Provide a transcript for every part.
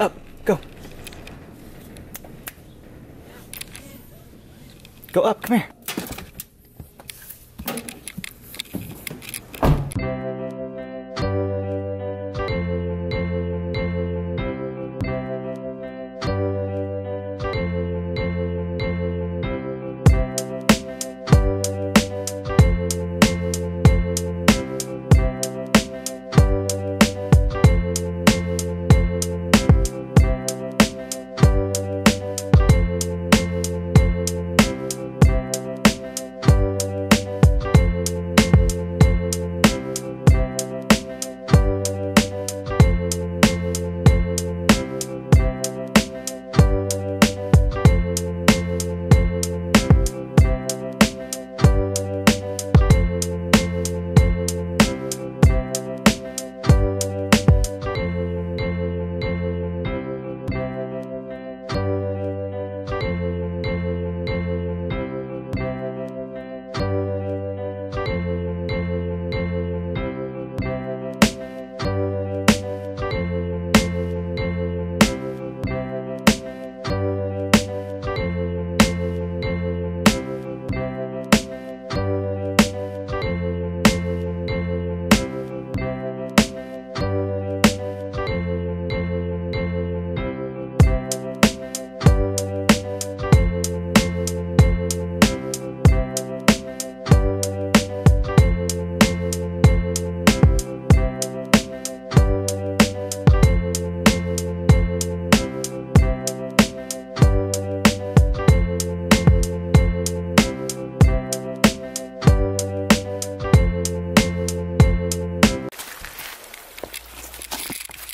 Up. Go. Go up. Come here.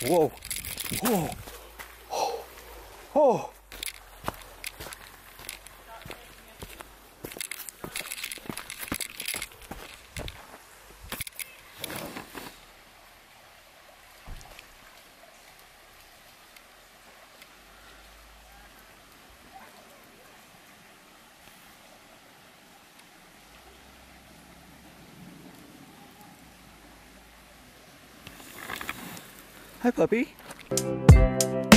Whoa. Whoa. Oh. Hi, puppy.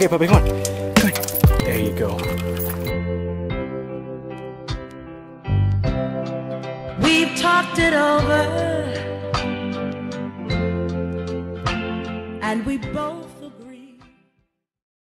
Okay, puppy, come on. Come on. There you go. We've talked it over. And we both